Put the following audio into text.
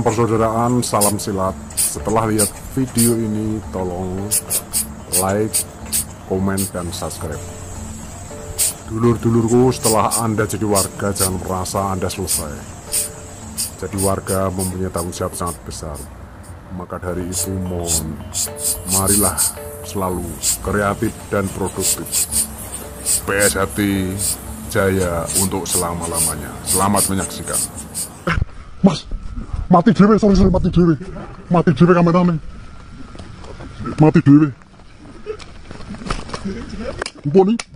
persaudaraan, salam silat. Setelah lihat video ini, tolong like, komen, dan subscribe. Dulur-dulurku, setelah Anda jadi warga, jangan merasa Anda selesai. Jadi warga mempunyai tanggung jawab sangat besar. Maka dari itu mohon, marilah selalu kreatif dan produktif. PS Hati Jaya untuk selama-lamanya. Selamat menyaksikan. Mas, mati dhewe, sorry sorry mati dhewe. Mati dhewe kamerane. Mati dhewe. Iki